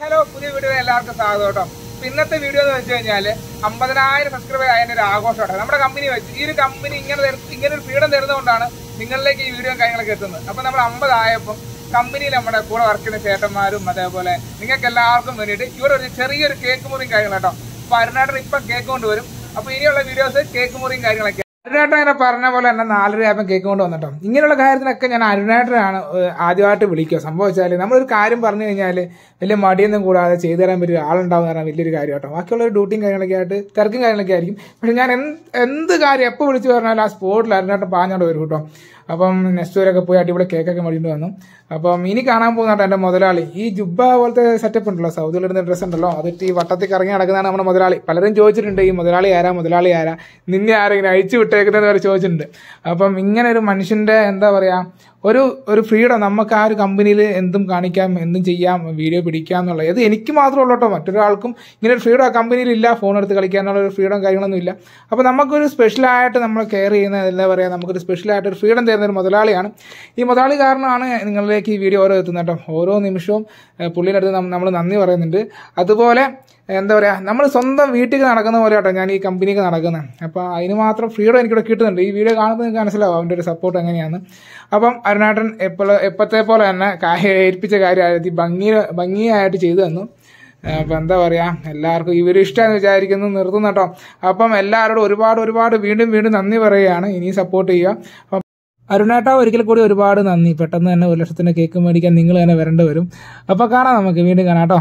Hello പുതിയ video എല്ലാവർക്കും സ്വാഗതം കേട്ടോ. ഇന്നത്തെ വീഡിയോ എന്ന് വെച്ച് കഴിഞ്ഞാൽ അമ്പതിനായിരം സബ്സ്ക്രൈബർ ആയതിന്റെ ഒരു ആഘോഷമാണ് നമ്മുടെ കമ്പനി വെച്ച് ഈ ഒരു കമ്പനി ഇങ്ങനെ ഇങ്ങനെ ഒരു ഫ്രീഡം തരുന്നതുകൊണ്ടാണ് നിങ്ങളിലേക്ക് ഈ വീഡിയോ കാര്യങ്ങളൊക്കെ എത്തുന്നത്. അപ്പൊ നമ്മൾ അമ്പതായപ്പം കമ്പനിയിൽ നമ്മുടെ കൂടെ വർക്ക് ചെയ്യുന്ന ചേട്ടന്മാരും അതേപോലെ നിങ്ങൾക്ക് എല്ലാവർക്കും വേണ്ടിയിട്ട് ഇവിടെ ഒരു ചെറിയൊരു കേക്ക് മുറിയും കാര്യങ്ങൾ കേട്ടോ. അപ്പൊ അരുണാട്ടൻ ഇപ്പം കേക്ക് കൊണ്ടുവരും അപ്പൊ ഇനിയുള്ള വീഡിയോസ് കേക്ക് മുറിയും കാര്യങ്ങളൊക്കെ അരുണേട്ടൻ ഇങ്ങനെ പറഞ്ഞ പോലെ തന്നെ നാലര ആയപ്പം കേക്ക് കൊണ്ട് വന്നിട്ടോ. ഇങ്ങനെയുള്ള കാര്യത്തിനൊക്കെ ഞാൻ അരുണേട്ടനാണ് ആദ്യമായിട്ട് വിളിക്കുക. സംഭവിച്ചാൽ നമ്മളൊരു കാര്യം പറഞ്ഞു കഴിഞ്ഞാൽ വലിയ മടിയൊന്നും കൂടാതെ ചെയ്തു തരാൻ പറ്റിയ ആളുണ്ടാവും എന്ന് പറഞ്ഞാൽ വലിയൊരു കേട്ടോ. ബാക്കിയുള്ള ഡ്യൂട്ടിയും കാര്യങ്ങളൊക്കെ ആയിട്ട് തിരക്കും കാര്യങ്ങളൊക്കെ ആയിരിക്കും. പക്ഷെ ഞാൻ എന്ത് കാര്യം എപ്പോൾ വിളിച്ചു പറഞ്ഞാലും ആ സ്പോട്ടിൽ അരുണേട്ടൻ പാഞ്ഞോണ്ട് വരും കേട്ടോ. അപ്പം നെസ്റ്റൂരൊക്കെ പോയി അടിപൊളി കേക്കൊക്കെ മേടിച്ചിട്ട് വന്നു. അപ്പം ഇനി കാണാൻ പോകുന്നതാണ് എന്റെ മുതലാളി. ഈ ജുബ്ബ പോലത്തെ സെറ്റപ്പ് ഉണ്ടല്ലോ സൗദിയിൽ ഇടുന്ന ഡ്രസ്സ് ഉണ്ടല്ലോ അതിട്ട് ഈ വട്ടത്തിൽ കറങ്ങി നടക്കുന്നതാണ് നമ്മുടെ മുതലാളി. പലരും ചോദിച്ചിട്ടുണ്ട് ഈ മുതലാളി ആരാ? മുതലാളി ആരാ? നിന്നെ ആരെങ്കിലും അഴിച്ചു വിട്ടേക്കുന്നത് വരെ ചോദിച്ചിട്ടുണ്ട്. അപ്പം ഇങ്ങനെ ഒരു മനുഷ്യന്റെ എന്താ പറയാ ഒരു ഒരു ഫ്രീഡം നമുക്ക് ആ ഒരു കമ്പനിയിൽ എന്തും കാണിക്കാം എന്തും ചെയ്യാം വീഡിയോ പിടിക്കാം എന്നുള്ള ഇത് എനിക്ക് മാത്രമേ ഉള്ളൂ കേട്ടോ. മറ്റൊരാൾക്കും ഇങ്ങനെ ഒരു ഫ്രീഡം ആ കമ്പനിയിൽ ഇല്ല ഫോൺ എടുത്ത് കളിക്കാനുള്ള ഒരു ഫ്രീഡം കാര്യങ്ങളൊന്നും ഇല്ല. അപ്പോൾ നമുക്കൊരു സ്പെഷ്യലായിട്ട് നമ്മൾ കെയർ ചെയ്യുന്ന എന്താ പറയുക നമുക്കൊരു സ്പെഷ്യലായിട്ട് ഒരു ഫ്രീഡം തരുന്ന ഒരു മുതലാളിയാണ്. ഈ മുതലാളി കാരണമാണ് നിങ്ങളിലേക്ക് ഈ വീഡിയോ ഓരോ എത്തുന്നത് കേട്ടോ. ഓരോ നിമിഷവും പുള്ളിയുടെ അടുത്ത് നമ്മൾ നന്ദി പറയുന്നുണ്ട്. അതുപോലെ എന്താ പറയുക നമ്മൾ സ്വന്തം വീട്ടിൽ നടക്കുന്ന പോലെ കേട്ടോ ഞാൻ ഈ കമ്പനിക്ക് നടക്കുന്നത് അപ്പോൾ അതിന് മാത്രം ഫ്രീഡം എനിക്കിവിടെ കിട്ടുന്നുണ്ട്. ഈ വീഡിയോ കാണുമ്പോൾ നിങ്ങൾക്ക് മനസ്സിലാവും അവന്റെ ഒരു സപ്പോർട്ട് എങ്ങനെയാണ് അപ്പം അരുണാട്ടൻ എപ്പോൾ എപ്പോഴത്തെ പോലെ തന്നെ ഏൽപ്പിച്ച കാര്യം ഭംഗി ഭംഗിയായിട്ട് ചെയ്തു തന്നു. അപ്പം എന്താ പറയുക എല്ലാവർക്കും ഈ വീഡിയോ ഇഷ്ടമെന്ന് വിചാരിക്കുന്നു നിർത്തുന്നു കേട്ടോ. അപ്പം എല്ലാവരോടും ഒരുപാട് ഒരുപാട് വീണ്ടും വീണ്ടും നന്ദി പറയുകയാണ്. ഇനി സപ്പോർട്ട് ചെയ്യുക. അരുണേട്ട ഒരിക്കൽ കൂടി ഒരുപാട് നന്ദി. പെട്ടെന്ന് തന്നെ ഒരു ലക്ഷത്തിന്റെ കേക്ക് മേടിക്കാൻ നിങ്ങൾ തന്നെ വരേണ്ടി വരും. അപ്പോൾ കാണാം നമുക്ക്. വീണ്ടും കാണാം കേട്ടോ.